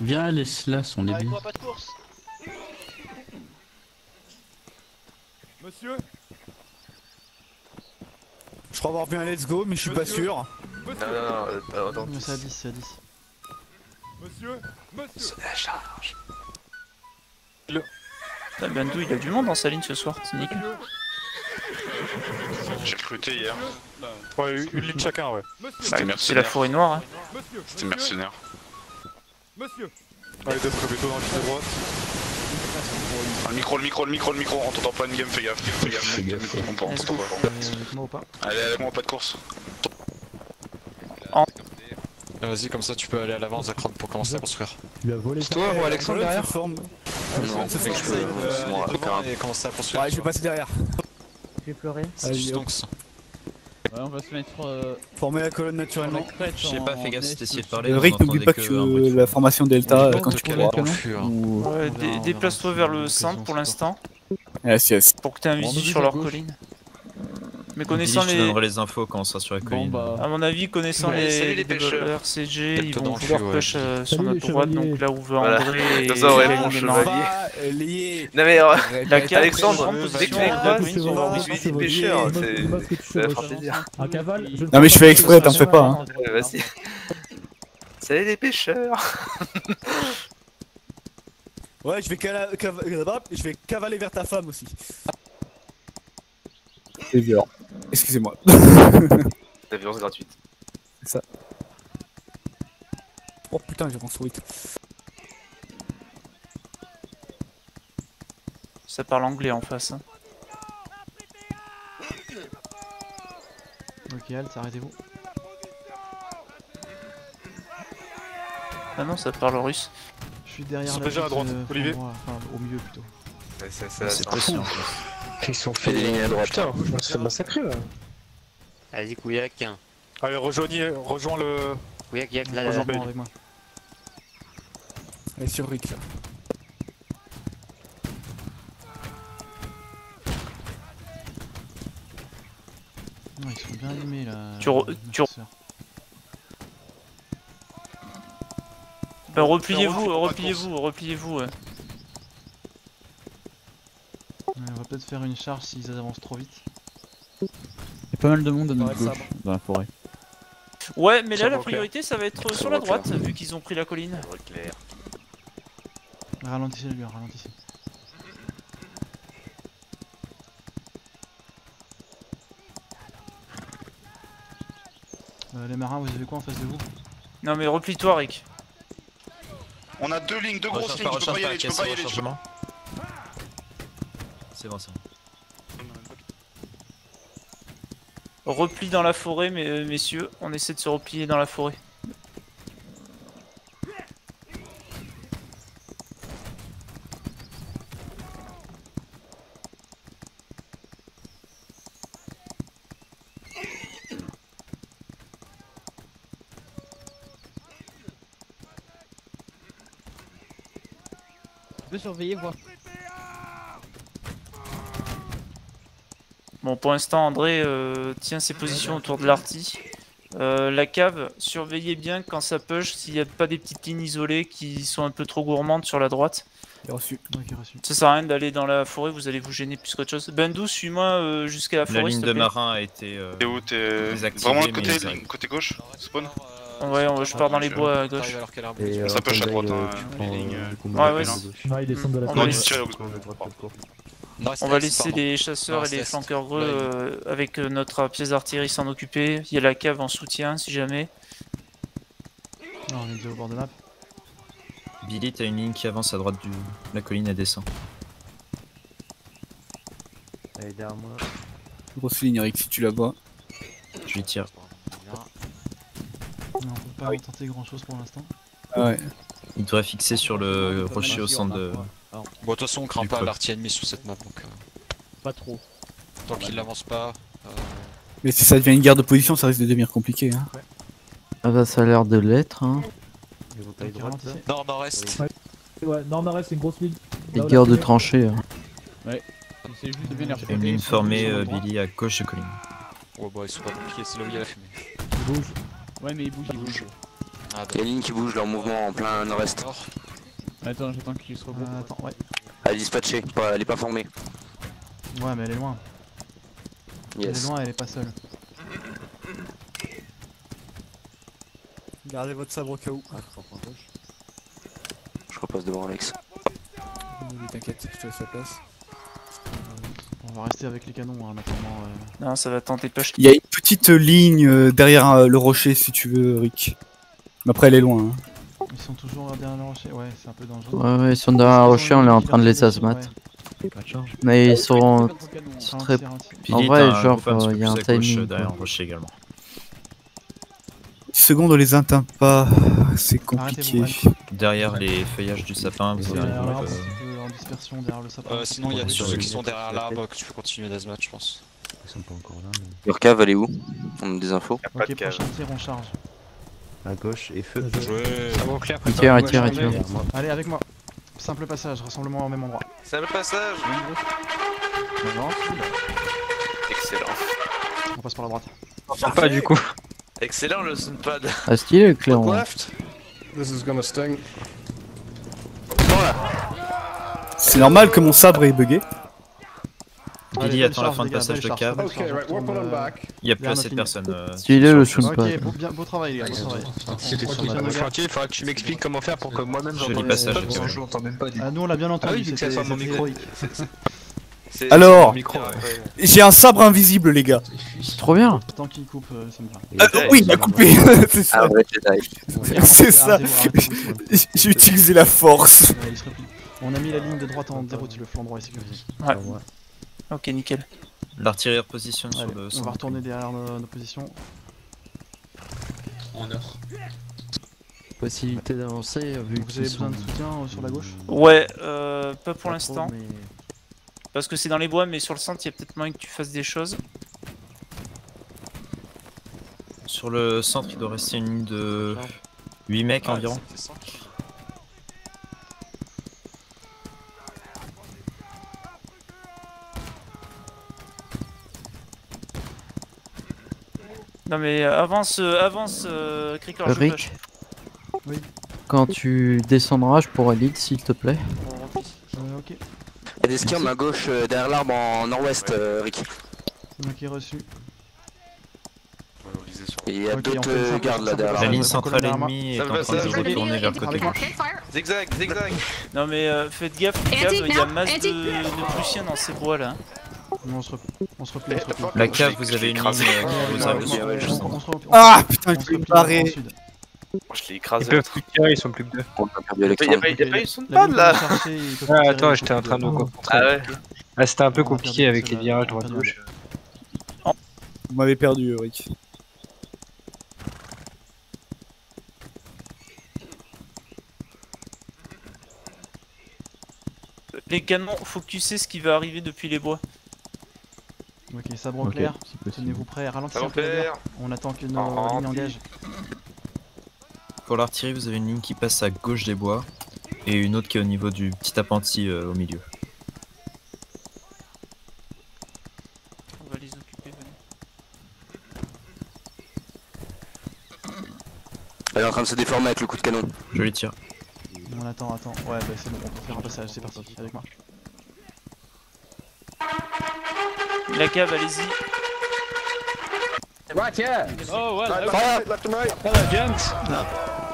Viens, laisse-la, on est bien. Arrête-toi, pas de course Monsieur Je crois avoir vu un let's go, mais je suis pas sûr. Monsieur Non, non, non, euh, attends. Non, c'est à 10, c'est à 10. Monsieur Monsieur La charge. Ah, il a du monde dans sa ligne ce soir, c'est nickel. J'ai recruté hier. Ouais, une ligne chacun, ouais. Monsieur Bah, C'est c'est la forêt noire. Hein. Monsieur C'était mercenaire. Monsieur Ouais, deux plutôt dans le de droite. Ah, le micro, le micro, le micro, le micro. On t'entend pas une game, fais gaffe. Fais gaffe. Fais gaffe, On pas Allez, avec moi, pas de course. Vas-y, comme ça tu peux aller à l'avance, Zakron, pour commencer à construire. Tu lui as volé toi ou Alexandre derrière forme. Non, c'est c'est que je peux. c'est Et commencer à construire. Ouais, je vais passer derrière. J'ai pleuré. C'est Allez, juste hop. donc ça. Ouais, on va se mettre euh, Former la colonne naturellement. Je sais pas, fais gaffe si t'essayais de parler. Le entendait n'oublie pas que que tu- la formation Delta quand tu pourras. fur. Ou... Ouais, déplace-toi vers le centre pour l'instant, Yes, yes. pour que tu aies un visu sur à leur colline. Mais Billy, connaissant je te les. donnerai les infos quand on sera sur la bon bah. À mon avis, connaissant Ouais, les, les développeurs CG, ils vont vouloir ouais. push euh, sur notre droite, donc là où va Voilà. André et ça, chevalier. Non mais euh, La carte, Alexandre, dès que tu es à droite, droite, ils sont on dans- suit des pêcheurs, c'est. Ça va faire plaisir. Un cavale Non, mais je fais exprès, t'en fais pas. Hein. Vas-y. Salut les pêcheurs Ouais, je vais, cala- cava- euh, je vais cavaler vers ta femme aussi. C'est violent. Excusez-moi. La violence gratuite. Oh putain, j'ai construit. Ça parle anglais en face. hein. Ok, Alt, arrêtez-vous. Ah non, ça parle russe. Je suis derrière Ils sont la déjà à droite, euh, Olivier. Enfin, au milieu plutôt. C'est précis en plus. Ils sont des lignes à droite. Putain, je me suis massacré là. Vas-y, Kouyak. Allez, rejoignez, rejoins le. Kouyak, yak, là, là, avec moi. Est sur Rick là. Non, ils sont bien animés là. Tu re- les tu. Ben, repliez-vous, repliez-vous, repliez-vous. On va peut-être faire une charge s'ils avancent trop vite. Il y a pas mal de monde à notre gauche, dans la forêt. Ouais, mais là, la priorité, ça va être sur la droite, vu qu'ils ont pris la colline. Clair. Ralentissez lui, ralentissez. Euh, les marins, vous avez quoi en face de vous? Non, mais replie-toi, Rick. On a deux lignes, deux grosses lignes. Je peux pas y aller, je peux pas y aller. Je C'est bon, c'est bon. Repli dans la forêt, mais, euh, messieurs. On essaie de se replier dans la forêt. Peux surveiller, voir. Bon, pour l'instant, André euh, tient ses positions autour de l'arty. Euh, la cave, surveillez bien quand ça push s'il n'y a pas des petites lignes isolées qui sont un peu trop gourmandes sur la droite. Reçu. Ça sert à rien d'aller dans la forêt, vous allez vous gêner plus qu'autre chose. Bendou, suis-moi euh, jusqu'à la La forêt. ligne s'il te de marin a été. euh, T'es où T'es vraiment le mais côté, gauche Spawn? Ouais, on- je pars dans les bois à gauche. Et, Ça push à droite, hein, les lignes, ouais, ouais. Non, ils descendent de la On Non, On va laisser pardon. les chasseurs Non, et les flanqueurs greux euh, avec euh, notre pièce d'artillerie s'en occuper. Il y a la cave en soutien si jamais. Non, on est déjà au bord de map. Billy, t'as une ligne qui avance à droite de la colline, elle descend. Allez, derrière moi. Grosse ligne, Rick, si tu la vois. Je lui tire. Non, on peut pas tenter grand chose pour l'instant. Ah ouais. Il devrait fixer sur le rocher au centre de. Bon, de toute façon, on craint Du pas l'artillerie ennemie sur cette map, donc euh, Pas trop. tant qu'il n'avance pas. euh, Mais si ça devient une guerre de position, ça risque de devenir compliqué. Hein. Ah bah ça a l'air de l'être, hein. Nord, nord-est. Ouais, non, non, reste une grosse ligne. Les guerres de tranchées. hein. C'est juste de bien y a une ligne formée, euh, Billy, à gauche de colline. Ouais, bah, ils sont pas compliqués, c'est là où il y a la fumée. Il bouge. Ouais, mais il bouge, il bouge. Ah, Il y a une ligne qui bouge là en mouvement en plein nord-est. Attends, j'attends qu'il se regroupe. Euh, attends, ouais. Elle est dispatchée, pas- elle est pas formée. Ouais, mais elle est loin. Elle est loin, elle est pas seule. Gardez votre sabre au cas où. Je repasse devant Alex. T'inquiète, je te laisse la place. On va rester avec les canons hein, euh, Non, ça va tenter push. Il y a une petite ligne euh, derrière euh, le rocher si tu veux, Rick. Mais après, elle est loin. hein. Ils sont toujours derrière le rocher. Ouais, c'est un peu dangereux. Ouais, ouais, ils sont derrière un rocher, on est en train de les asmat. Mais ils sont, ils sont très. En vrai, genre, euh, il y a un timing. derrière un rocher également. Seconde, on les atteint pas. C'est compliqué. Derrière les feuillages du sapin, vous avez euh, un peu en dispersion derrière le sapin. Euh, sinon, il y a ceux qui sont derrière l'arbre que tu peux continuer d'azmat, je pense. Ils sont pas encore là, mais. Leur cave, elle est où? On a des infos Ok, prochain tir, on charge. À gauche et feu. Ouais. Il tire, il tire, il tire. Derrière moi. Allez, avec moi. Simple passage, rassemblement au même endroit. C'est le passage Excellent. On passe par la droite. Pas du coup. Excellent le sunpad. Ah, stylé le clairon. C'est normal que mon sabre est bugué. Billy attend la fin de passage de cave. retourne, euh, Il y a plus assez de personnes. euh, Stylé sur le soundpad. Ok, beau, travail les gars, beau travail. Chantier, il faudra que tu m'expliques comment faire pour que moi-même Joli passage. parce que je l'entends même pas Ah, nous on l'a bien entendu. Ah oui, vu que ça c'était- soit mon c'était micro. C'est- Alors, c'est le j'ai un sabre invisible, les gars. Trop bien. Tant qu'il coupe, euh, ça me va. Euh, oui, il a coupé. c'est ça. Ah ouais, Jedi. C'est ça. J'ai utilisé la force. Il. On a mis la ligne de droite en déroute, le flanc droit est sécurisé. Ouais. Ok, nickel. L'artillerie repositionne sur le on va retourner derrière nos, nos positions. Possibilité d'avancer vu Vous qu'ils avez sont. besoin de soutien euh, sur la gauche Ouais, euh, pas pour l'instant. Parce que c'est dans les bois, mais sur le centre, il y a peut-être moyen que tu fasses des choses. Sur le centre, il doit rester une ligne de 8 mecs Ah, environ. Non mais euh, avance, euh, avance, euh, Cricker, je Rick. push. Quand tu descendras, je pourrais lead s'il te plaît. Euh, ok, Il y a des skirms à gauche euh, derrière l'arbre en nord-ouest, euh, Rick. ok reçu. Et il y a Ok, on d'autres euh, gardes là derrière La ligne ouais, centrale ennemie est Ça en train de se retourner vers le côté gauche. Zigzag, zigzag. Non mais euh, faites gaffe, il y a masse de, de Prussiens dans ces bois là. On se replie, on se replie, on se replie. La cave, vous avez une ligne euh, Ah putain, l'ai replie barré. Je l'ai écrasé. ils sont plus que deux. On a perdu Il y Alexandre. a pas, il eu là ils Ah, attends, j'étais en train de me ils peuvent concentrer. Ah ouais Ah, c'était un peu compliqué avec les virages droite-gauche. Vous m'avez perdu, Rick. Les canons, focussez ce qui va arriver depuis les bois. Ok, sabre au clair. Tenez-vous prêts, ralentissez Ça un peu. On attend que nos lignes engagent. Pour l'artillerie, vous avez une ligne qui passe à gauche des bois et une autre qui est au niveau du petit appentis euh, au milieu. On va les occuper, venez. Elle est en train de se déformer avec le coup de canon. Joli tir. On attend, attend. Ouais, bah c'est bon, on peut faire un passage, c'est parti, avec moi. La cave, allez-y. Right here. Oh, well, Fire. left and right. Hello, gents.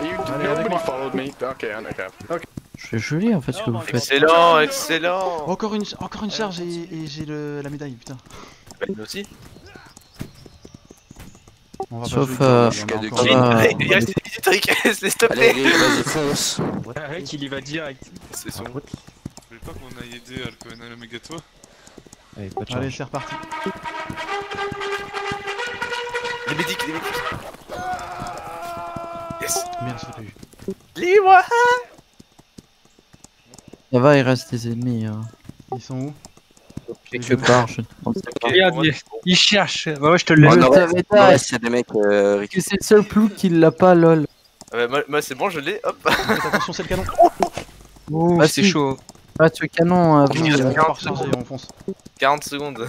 Allez, avec moi. followed me. Ok, on est capable. C'est joli en fait ce que vous faites. Excellent, excellent. Encore une, encore une charge et, et j'ai le- la médaille, putain. Bah, nous aussi. On va Sauf, pas euh, a de qui- Il Ah. reste il reste une visite, Rick. S'il te Allez, plaît. Vas-y, fonce. Rick, il y va direct. C'est son. Vous voulez pas qu'on aille aider euh, le Omegato Allez, pas de Allez, c'est reparti. Les médics, les médics. Yes. Merde, je l'ai pas eu. Lis-moi. Ça va, il reste des ennemis. Hein. Ils sont où? Quelque part, je ne pense pas. Regarde, il, il cherche. Bah ouais, je te le laisse. Y a des mecs, euh, c'est le seul plou qui l'a pas, lol. Ah bah, moi, moi, c'est bon, je l'ai. Hop. Faites attention, c'est le canon. Oh, Ah, c'est chaud. Ah, tu canon, à Ok, vous. je là. vais- On fonce. 40 secondes.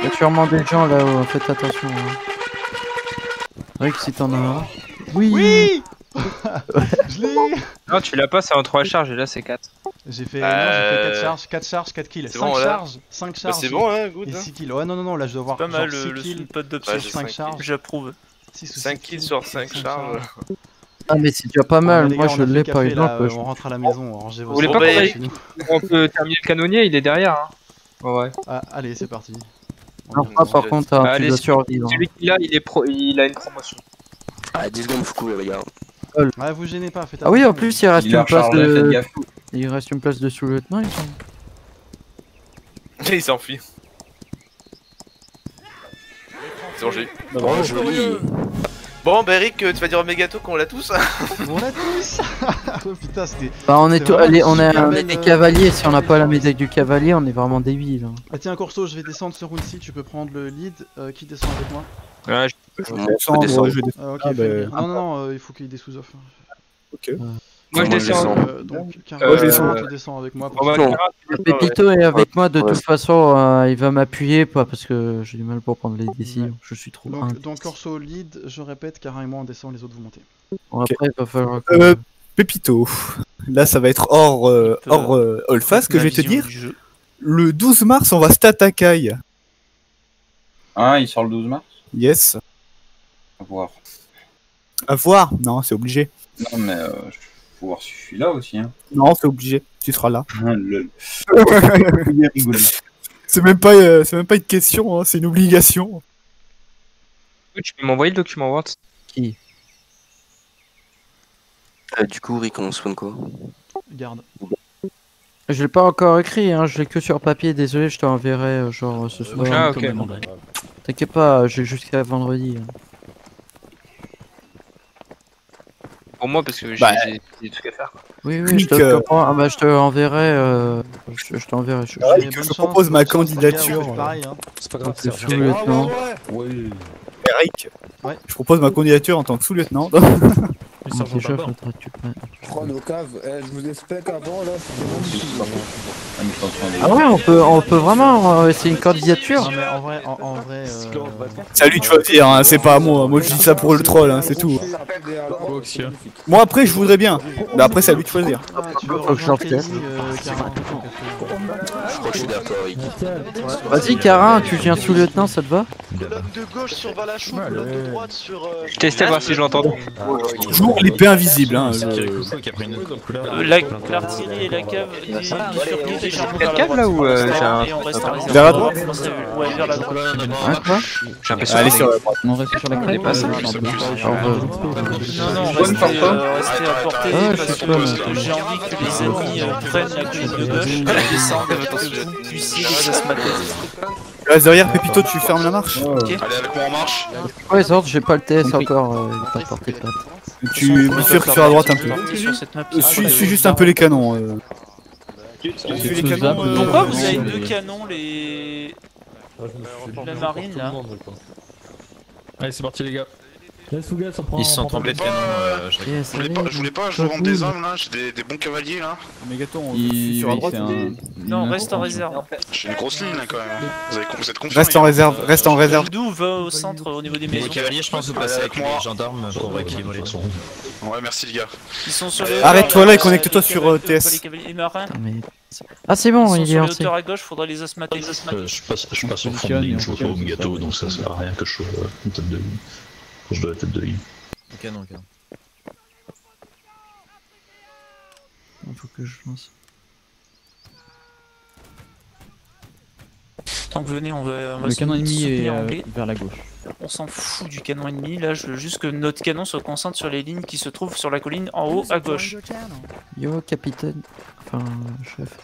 Il y a sûrement des gens là-haut, faites attention. hein. Rick, si t'en as un. Oui, Oui Je l'ai Non, tu l'as pas, c'est en 3 charges et là c'est 4. J'ai fait, Euh, non, j'ai fait 4 charges, 4 charges, 4 kills. c'est 5 bon, là. charges, 5 Bah, charges. c'est bon, hein, good, Et hein. 6 kills. Ouais, non, non, non, là je dois avoir Pas genre mal 6 le, le kills. spot Ouais, d'obsession. j'ai 5 cinq charges. J'approuve. 6 ou 5 six kills sur 5 charges. Ah, mais c'est déjà pas Ah, mal. Moi, gars, on je l'ai le par café, là, exemple. euh, je- On rentre à la maison, rangez vos Vous voulez pas on qu'on va aille- chez nous. On peut terminer le canonnier, il est derrière. Hein. Ouais. Ah, allez, c'est parti. Non, pas par contre, hein, tu Allez, dois celui- survivre. Celui qui l'a, il, est pro... il a une promotion. Ah, 10 secondes, Foucault, les gars. Ouais, vous gênez pas, faites Ah oui, en plus, il reste une place de. Il reste une place de sous-lieutenant. il il s'enfuit. C'est bon, j'ai eu. Oh. Bon, bah Eric, euh, tu vas dire au Mégato qu'on l'a tous On l'a tous Oh putain, c'était. Bah, on est, vraiment allez, on est, on des euh, cavaliers. Si on n'a pas la médaille du cavalier, on est vraiment débiles. hein. Ah tiens, Corso, je vais descendre ce round-ci, tu peux prendre le lead. Euh, qui descend avec moi Ouais, je- Moi, descendre, descendre. ouais, je descends. Ah, ok, Ah, bah. Non, non, non, euh, il faut qu'il y ait des sous-off. Ok. Je Moi, je descends. Euh, donc, Euh, Caron, je descends. tu descends avec moi. Pépito est avec moi de Ouais. toute façon. euh, il va m'appuyer, pas parce que j'ai du mal pour prendre les décisions. Je suis trop. Donc, donc Corso lead, je répète, Carin et moi on descend, les autres vous montez. Bon, après, il va falloir. que- Euh, Pépito. Là, ça va être hors, euh, hors euh, Olfa, ce que je vais te dire. Le 12 mars, on va stat Akai. Ah, il sort le 12 mars? Yes. À voir. À voir. Non, c'est obligé. Non, mais euh, faut voir si je suis là aussi. Hein. Non, c'est obligé. Tu seras là. Ah. C'est même pas, euh, c'est même pas une question, hein, c'est une obligation. Tu peux m'envoyer le document Word Qui? Euh, du coup, Rick, on spawn quoi? Garde. Je l'ai pas encore écrit, hein, je l'ai que sur papier, désolé, je t'enverrai euh, genre euh, ce soir. Ah, ok. T'inquiète pas, j'ai jusqu'à vendredi. hein. Pour moi, parce que j'ai Bah, des trucs à faire. quoi. Oui, oui, je te Clique, euh, comprends. Ah bah je te enverrai. Euh... Je, je t'enverrai. Je, Ouais, je propose ma candidature, fait Pareil, hein. C'est pas c'est. Eric, Ouais. je propose ma candidature en tant que sous-lieutenant. Tu nos caves, eh, je vous explique avant là, Ah ouais, on peut, on peut vraiment. euh, c'est une candidature. Non, mais en vrai, en, en vrai. Euh... C'est à lui de choisir, hein, c'est pas à moi. Moi, je dis ça pour le troll, hein, c'est tout. Moi, après, je voudrais bien. Mais après, c'est à lui de choisir. Ah, tu veux Faut que je rejoindre l'enquête. Crois que je suis d'accord, Rick. Vas-y, Carin, tu viens sous-lieutenant, ça te va Colonne de gauche sur Valachou, colonne de droite sur. euh, Je testais voir si je l'entends. Toujours l'épée invisible. Hein, Euh, la- L'artillerie et la cave la cave, là, ou, euh, j'ai un- en réserve. Vers la droite Ouais, vers la droite. Hein, quoi J'ai l'impression Allez que- sur la droite. On reste sur la euh, Non, non, restez, euh, à portée Ah, parce que pas, euh, j'ai envie que les ennemis euh, prennent la de gauche, la descendent, restes derrière, Pépito, tu fermes la marche. Ok Allez, avec moi, on marche. Ouais, les ordres, j'ai pas le TS encore. euh, il est pas porté de patte. Tu bifurques sur la droite un peu. Euh, Suis, suis juste un peu les canons. euh. Suis les canons. euh, Pourquoi vous avez deux canons les... La marine là Allez, c'est parti, les gars. Laisse Fougas, ça prend. Ils se sont tombés de pas- canon. euh, je- Yes, Je voulais pas, je voulais pas, je vous rends des armes là, j'ai des, des bons cavaliers là. Mégaton, Il- suis sur la droite. un- Non, reste en réserve. J'ai une grosse ligne là quand même. Vous, avez, vous êtes confiants Reste les en réserve, reste en réserve. D'où va au centre au niveau des Les maisons cavaliers, je pense, vous passez avec moi. les gendarmes pour équilibrer. Ouais, merci les gars. Ils sont sur Arrête-toi là et euh, connecte-toi les sur, euh, TS. les Les mais- Ah, c'est bon, Ils sont il est sur les lancé. hauteurs à gauche, faudra les asmater. Les je passe, je passe au fond de ligne, je vois pas au gâteau, donc ça sert à rien que je tête de ligne. Je dois la tête de ligne. Canon, canon. Il faut que je lance. Tant que venez, on va, on va Le se canon ennemi est euh, vers la gauche. On s'en fout du canon ennemi. Là, je veux juste que notre canon se concentre sur les lignes qui se trouvent sur la colline en haut à gauche. Yo, capitaine. Enfin, chef.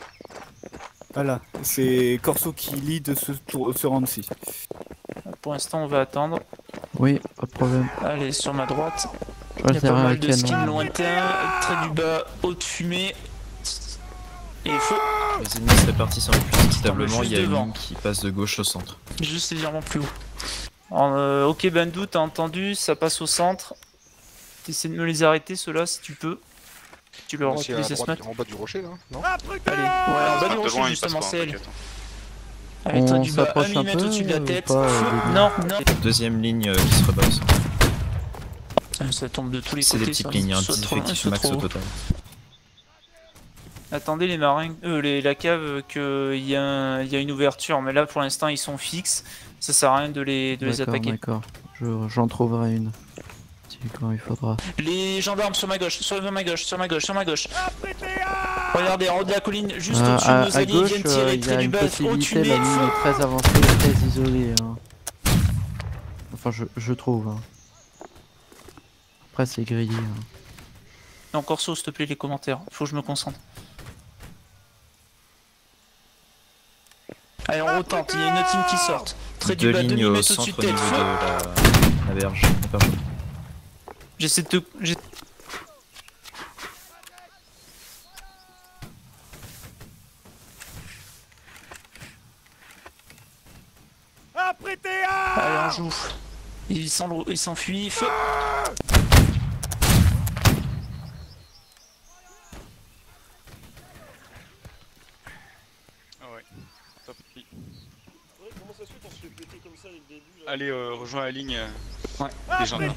Voilà, c'est Corso qui lead ce, tour, ce round-ci. Pour l'instant, on va attendre. Oui, de problème. Allez, sur ma droite. Il y a pas mal de skins lointains, trait du bas, haute fumée. Et feu. Les ennemis se répartissent un peu plus équitablement. Il y a une devant. ligne qui passe de gauche au centre. Juste légèrement plus haut. Euh, ok, Bandou, t'as entendu, ça passe au centre. T'essaies de me les arrêter, ceux-là, si tu peux. Tu leur asmates. en bas du rocher là, non Allez, ouais, en bas du rocher, justement, c'est elle. Allez, On du un s'approche un peu au-dessus de la ou tête. pas, euh, Non, non. Deuxième ligne euh, qui se centre. Ah, Ça tombe de tous les C'est côtés. des petites ça. lignes, hein, Soit 10 trop loin, effectifs soit max trop au total. Attendez les marins, euh, les, la cave, qu'il y, a un- il y a une ouverture, mais là pour l'instant ils sont fixes. Ça sert à rien de les, de les D'accord, attaquer. d'accord. Je- J'en trouverai une. Quand il faudra. Les gendarmes sur ma gauche, sur ma gauche, sur ma gauche, sur ma gauche. Regardez en haut de la colline, juste Euh, au-dessus de nos alliés, ils viennent euh, tirer il y très du bas. Possibilité, la feu est très avancée très isolée. hein. Enfin, je, je trouve. hein. Après, c'est grillé. hein. Et encore saut, s'il te plaît, les commentaires. Faut que je me concentre. Allez, on retente, il y a une team qui sort. Très du bas, 2 lignes au mm au-dessus de centre au tête. de la, la berge. J'essaie de te. Allez, on joue. Il s'en- il s'enfuit. Feu Ah ouais. Top. Comment ça se fait qu'on se fait péter comme ça dès le début là Allez, euh, rejoins la ligne euh, Ouais. des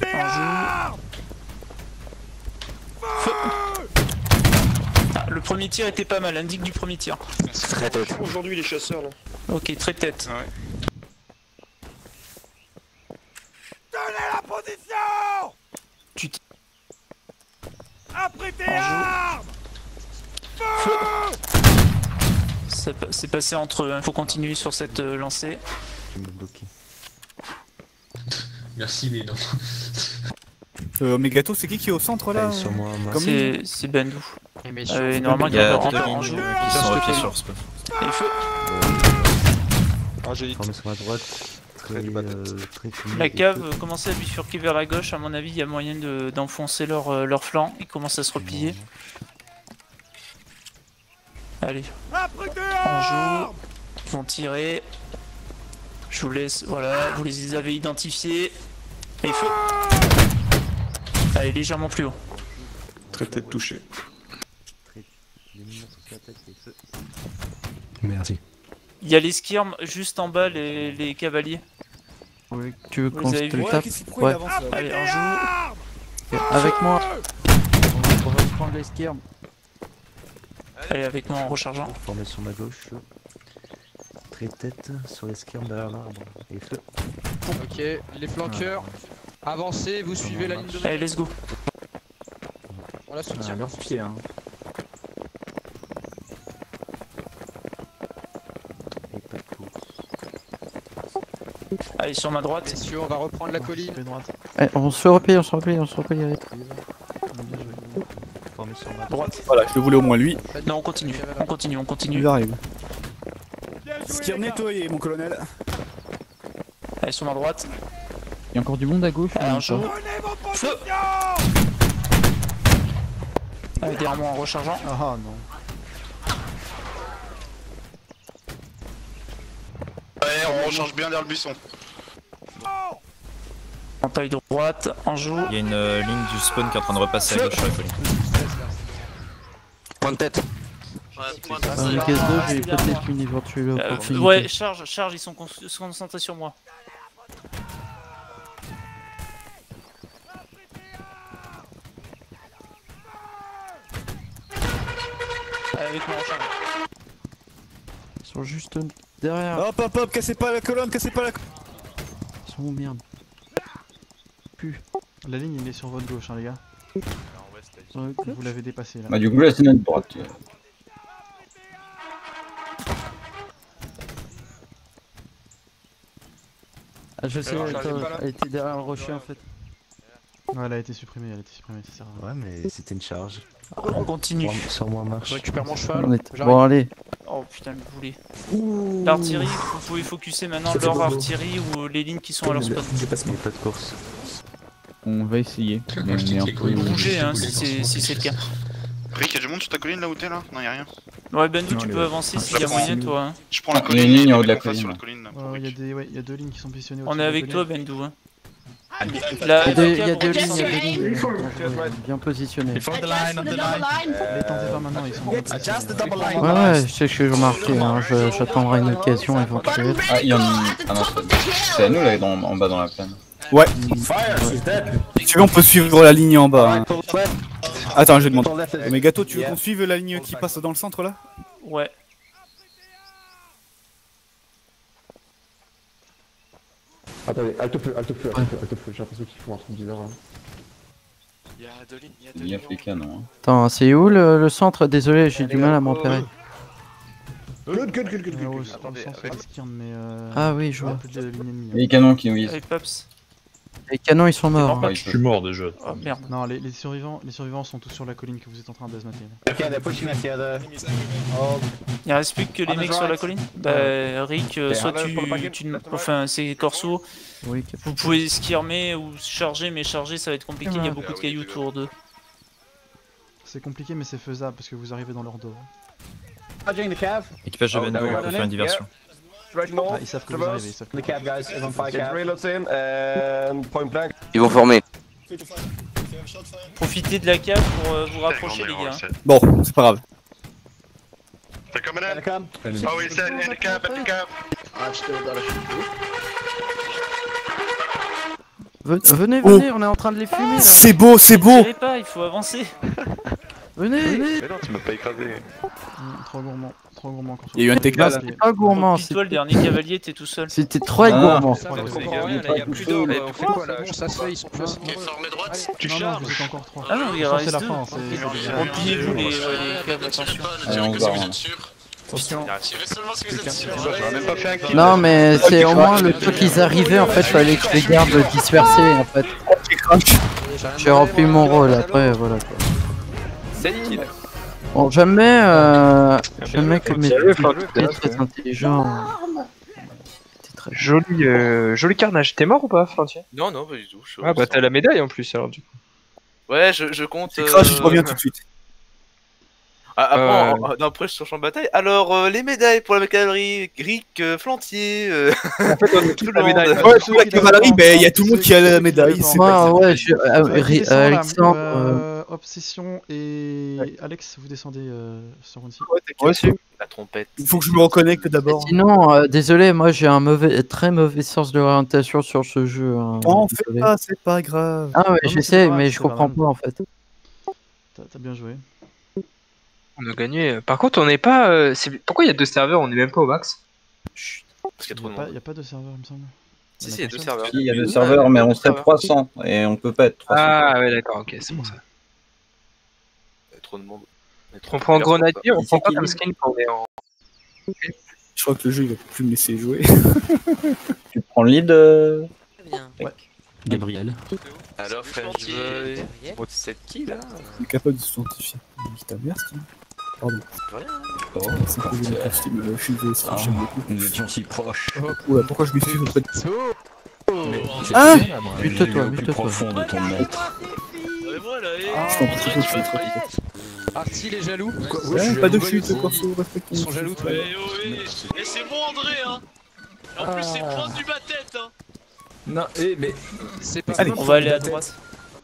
Ah, le premier tir était pas mal, indique du premier tir. Très tête. Aujourd'hui les chasseurs là. Ok, très tête. Ouais. Tenez la position Tu t- Apprêtez En jeu. armes C'est passé entre eux, hein. faut continuer sur cette euh, lancée. Je me bloquer. Merci, mais non. Euh, Megato, c'est qui qui est au centre là sur moi, C'est c'est Bandou. Mais Euh, normalement, Il y a a deux en jeu. qui sont repiées sur spot. Et feu Ah, j'ai droite. Très, euh, très La cave, feu. euh, commencez à bifurquer vers la gauche, à mon avis, il y a moyen de- d'enfoncer leur, euh, leur flanc. Ils commencent à se replier. Allez, on joue. Ils vont tirer. Je vous laisse, voilà, vous les avez identifiés. Et feu Allez, légèrement plus haut. Très tête touchée. Très- les mines sont sur la tête, et feu. Merci. Il y a les skirms juste en bas, les, les cavaliers. Oui, tu veux qu'on se tape Ouais. avance là Allez, on joue. Avec moi. On va prendre les skirms. Allez, avec moi en rechargeant. Formé sur ma gauche. Très tête sur les skirms derrière l'arbre. Et feu. Ok, les flanqueurs, avancez, vous suivez la ligne de Allez, let's go. On la soutient. leurs pieds. Hein. Allez, sur ma droite. Messieurs, on va reprendre la colline. On se replie, on se replie, on se replie. allez. Formé sur ma Droite. Voilà, je le voulais au moins lui. Non, on continue, on continue, on continue. Il arrive. Nettoyé, mon colonel. Allez, sur ma droite. Il y a encore du monde à gauche Allez, Feu positions Allez, derrière moi en rechargeant. Ah non. Ouais, on recharge bien derrière le buisson. En taille droite, en joue. Il y a une euh, ligne du spawn qui est en train de repasser à gauche sur la colline. Point de tête. Dans une caisse d'eau, j'ai peut-être une éventuelle Euh, opportunité. ouais, charge, charge, ils sont concentrés sur moi. Avec moi. Ils sont juste derrière. Hop, hop, hop, cassez pas la colonne, cassez pas la colonne. Ils sont où merde Pu. La ligne il est sur votre gauche, hein, les gars. Vous l'avez dépassé là. Bah, du coup, là, c'est notre droite. Ah, je sais, elle était derrière le rocher en fait. Ouais, elle a été supprimée, elle a été supprimée, ça sert à rien. Ouais, mais c'était une charge. On continue. Sur- moi, marche. Je récupère mon cheval. On est- j'arrive. Bon, allez. Oh putain, le boulet. L'artillerie, vous pouvez focuser maintenant leur artillerie ou les lignes qui sont à leur. Il n'y a pas de course. On va essayer. Je Bougez je hein, si c'est le cas. Rick, y'a du monde sur ta colline là où t'es là? Non, y'a rien. Ouais, Bendu, tu peux avancer s'il y a Je moyen, toi. hein. Je prends la Il y a colline. une ligne et en haut de la colline, colline. Ouais, il y, a Rick. des- ouais, il y a deux lignes qui sont positionnées On est avec toi, colline. Bendu. Hein. Ah, Il y a deux, il y a lignes, il y a deux reprend- lignes. Bien positionnées. Les tentez pas maintenant, ils sont Ouais, ouais, je sais que je suis remarqué. Hein. je- J'attendrai une occasion éventuelle. Ah, il y en a. Ah non, c'est- à nous là, dans- en bas dans la plaine. Ouais. Tu veux, on peut suivre la ligne en bas. hein. Attends, je demande. Mais Gâteau, tu veux qu'on suive la ligne qui passe dans le centre là? Ouais. Attendez, halte feu, halte feu, halte feu. J'ai l'impression qu'ils font un truc bizarre. hein. Il y a deux lignes, il y a Il y a les canons. Hein. Attends, c'est où le, le centre? Désolé, j'ai du mal à me repérer. Good, good, good, good, Ouais, good. ouais, good. c'est dans le sens où il skirn, mais euh. Ah oui, je il y a vois. plus de ligne ennemie. hein. Les canons qui nous visent. Avec Pops. Les canons ils sont morts. Je suis mort déjà. Oh merde. Non, les, les survivants, les survivants sont tous sur la colline que vous êtes en train pushing us here. The... Oh, Il reste plus que les On the mecs sur la colline Bah, Rick, euh, soit tu. tu enfin, c'est Corso. Oui, Vous pouvez skirmer ou charger, mais charger ça va être compliqué, il y a beaucoup de cailloux autour d'eux. C'est compliqué, mais c'est faisable parce que vous arrivez dans leur dos. cav. Équipage de on faire une diversion. Straight north. Ah, ils savent que vous arrivez, ils savent que The cav, guys, is on fire reloads in and point blank. Ils vont former. Profitez de la cave pour euh, vous rapprocher, les gars. Bon, c'est pas grave. They're coming in. Come. Oh, he's in, in the cab, in the cab. Ve- Venez, Oh. venez, on est en train de les fumer là. C'est beau, c'est beau Tirez pas, il faut avancer. Venez, venez. Mais non, tu m'as pas écrasé. Mmh, trop gourmand, trop gourmand quand Il y a eu un techno. C'était pas gourmand, Toi, le c'était dernier cavalier, t'es tout seul. c'était trop Ah. gourmand. Ça, je comprends rien, là, y a plus d'hommes, on fait quoi là Ça se fait, ils sont plus assez nombreux. Formé droite. Tu charges Vous êtes encore trois. Ah non, il reste c'est la fin, Repliez-vous les, attention. Allez, on barre. hein. Si kill. Non mais c'est au moins le temps qu'ils arrivaient en fait fallait que je les garde dispersés en fait. J'ai rempli mon rôle après voilà quoi. C'est liquide. Bon jamais euh, jamais que mes faut étaient que- très intelligents. Joli, euh, joli carnage. T'es mort ou pas, Frontier? Non, non, pas du tout. je- Ah bah t'as la médaille en plus alors du coup. Ouais, je, je compte. C'est crash, je euh, reviens tout de suite. Après, Euh, en- en- je suis sur le champ de bataille. Alors, euh, les médailles pour la cavalerie, Rick, euh, Flantier, euh... tout le La médaille. Ouais, la cavalerie, ben il y a tout le monde qui a la médaille. c'est Moi ouais je, euh, Alexandre euh, euh, Obsession et Alex, vous descendez euh, sur. Moi aussi. La trompette. Il faut que je me reconnecte d'abord. Sinon euh, désolé moi j'ai un mauvais très mauvais sens de l'orientation sur ce jeu. hein, fais désolé. pas, c'est pas grave. Ah ouais je sais mais je comprends pas en fait. T'as bien joué. On a gagné. Par contre, on n'est pas. euh, c'est- Pourquoi il y a deux serveurs On est même pas au max Parce qu'il y a trop Il de n'y a, monde. pas- y a pas de serveur, il me semble. Si, si, il y a deux serveurs. Il y a deux Ah, serveurs, mais on serait serveurs. 300 et on peut pas être 300. Ah ouais, d'accord, ok, c'est pour ça. Il y a trop de monde. Il y a trop On de prend personnes, grenadier, on prend pas comme skin quand on est en. Je crois que le jeu il va plus me laisser jouer. Tu prends le lead euh... Gabriel. Alors, French Boy. Bon, tu sais qui là Il est capable de se identifier. Putain, merde. Pardon. Oh, C'est pas euh, je suis Ah, j'aime beaucoup. Nous étions si proches. Ouais, pourquoi je m'excuse auprès de Ah Mute-toi, mute-toi. profond de ton maître. Et voilà, et... Je t'en prie, je suis très Arty, les jaloux Ouais, pas de chute, Corso, respecte Ils sont jaloux, toi. Eh oh, eh. Et c'est bon, André, hein En plus, c'est prendre du bas-tête, hein Non, eh, mais. C'est pas Allez. On va aller à droite.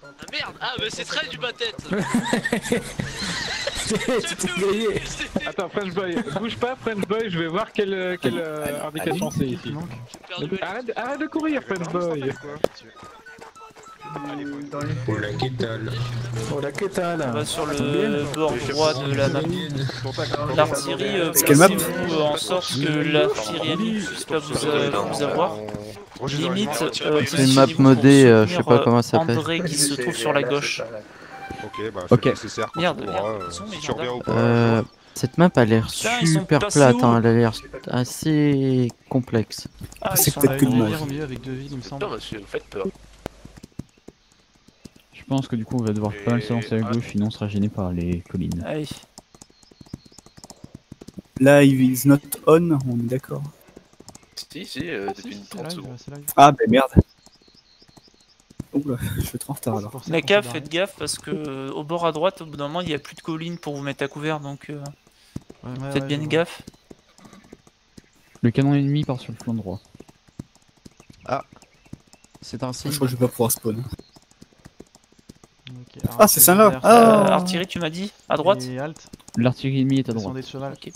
Ah merde Ah, mais c'est très du bas-tête Tu t'es grillé. Attends, French Boy, bouge pas, French Boy, je vais voir quelle, euh, quelle euh, indication c'est ici. Arrête, arrête de courir, French Boy Oh la kétale. Oh la kétale. On va sur le bord droit de la map. L'artillerie, euh, map placez-vous en sorte que l'artillerie ennemie ne puisse pas vous, euh, vous avoir. Limite, euh, C'est une map modée, euh, je sais pas comment ça s'appelle. André qui se trouve sur la gauche. Ok, bah, Ok. fais le nécessaire quand Merde, tu merde, pourras, euh, sont mes si tu reviens ou pas. Euh, cette map a l'air super plate, hein, elle a l'air assez complexe. Ah, C'est peut-être que de au milieu avec deux villes, il me semble. Putain, monsieur, vous faites peur. Je pense que du coup on va devoir pas mal s'avancer à gauche, sinon on sera gêné par les collines. Allez. Live is not on, on est d'accord. Si, si, euh, Si, depuis une c'est 30 live, secondes. c'est live. Ah, bah merde. Oula, je vais être en retard alors. La cave, faites gaffe parce que euh, au bord à droite, au bout d'un moment, il n'y a plus de collines pour vous mettre à couvert donc euh, Ouais, ouais, faites ouais, bien gaffe. Le canon ennemi part sur le flanc droit. C'est un signe. Je crois que je vais pas pouvoir spawn. Ah, c'est ça, là. Ah. Euh, artillerie, tu m'as dit À droite L'artillerie ennemie est à droite. descendez. Ok.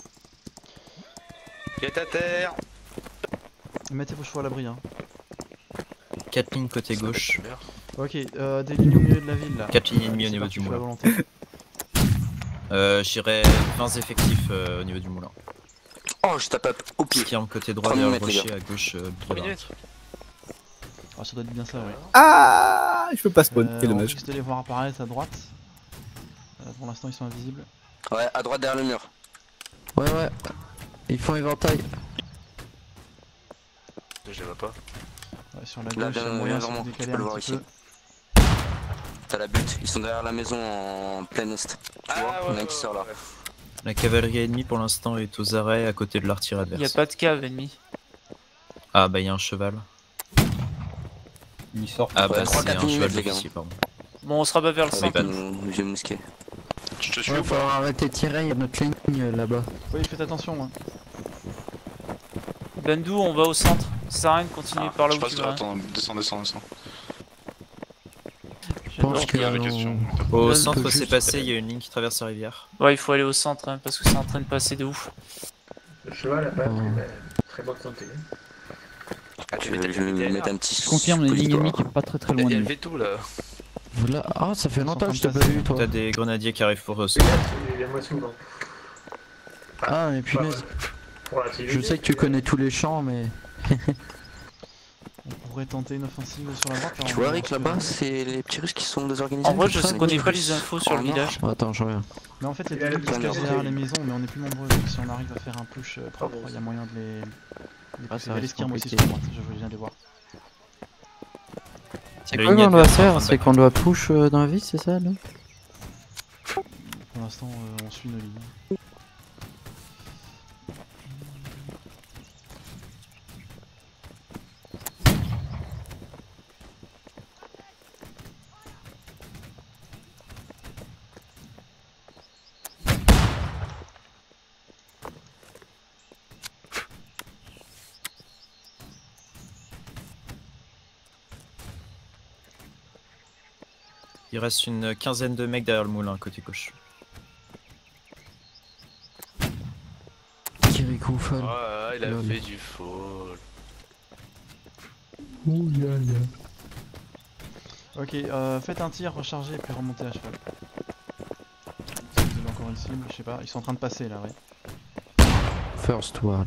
Pied à terre. Mettez vos chevaux à l'abri. Hein. 4 lignes côté gauche. Ok, euh, des lignes au milieu de la ville là. 4 lignes et demie au niveau du moulin. volonté. Euh, J'irai 20 effectifs euh, au niveau du moulin. Oh, je tape up au pied. Skirm côté droit 3 derrière le rocher, à gauche euh. Ah, ça doit être bien ça, ouais. Ah, je peux pas spawn, Euh, quel on dommage. risque de les voir apparaître à droite. Euh, pour l'instant, ils sont invisibles. Ouais, à droite derrière le mur. Ouais, ouais. Ils font éventail. Je les vois pas. Ouais, sur la Là, gauche, il y a moyen de se décaler un petit peu. T'as la butte, ils sont derrière la maison en plein est. Tu vois, il y en a un qui sort là. La cavalerie ennemie pour l'instant est aux arrêts à côté de l'artillerie Il y a adverse. pas de cave ennemi. Ah bah il y a un cheval. Il sort. Ah bah c'est un cheval d'officier pardon. Bon, on se rabat vers le Ah, centre. Je me mousquer. Tu te suis Ouais, ou faut pas arrêter de tirer, il y a notre ligne euh, là-bas. Oui, faites attention. Hein. Bandou, on va au centre. Ça sert à rien de continuer par là Je où passe tu de... vas. Attends, descends, descends, descends. Je pense que la question. Au Là, centre c'est juste- passé, il y a une ligne qui traverse la rivière. Ouais, il faut aller au centre hein, parce que c'est en train de passer de ouf. Le cheval a pas Oh. très bonne santé. Je vais, je vais me mettre un petit. Je confirme, les lignes ennemies qui est pas très très Il y loin a le veto là. Voilà. Ah, ça fait sont longtemps que je train t'ai pas vu, toi. T'as des grenadiers qui arrivent pour Il ouvert. Ah, mais punaise. Je sais que tu connais tous les champs, mais. On pourrait tenter une offensive sur la droite. là, Tu vois, va que- là-bas, c'est les petits russes qui sont désorganisés. En vrai, je connais pas les infos sur le village. Attends, je reviens. Mais en fait, il y a des qui se cachent derrière les maisons, mais on est plus nombreux. Donc si on arrive à faire un push euh, propre, il y a moyen de les. les Ah, ça Il y a les risque skirms aussi sur droite, je viens de les voir. C'est quoi qu'on doit faire C'est qu'on doit push euh, dans la vie, c'est ça là Pour l'instant, euh, on suit nos lignes. Il reste une quinzaine de mecs derrière le moulin côté gauche. Kirikou folle. Ouais, il a Lol. fait du fall. Ok, euh, faites un tir, rechargez et puis remontez à cheval. Si vous avez encore une cible, je sais pas, ils sont en train de passer là, ouais. First one.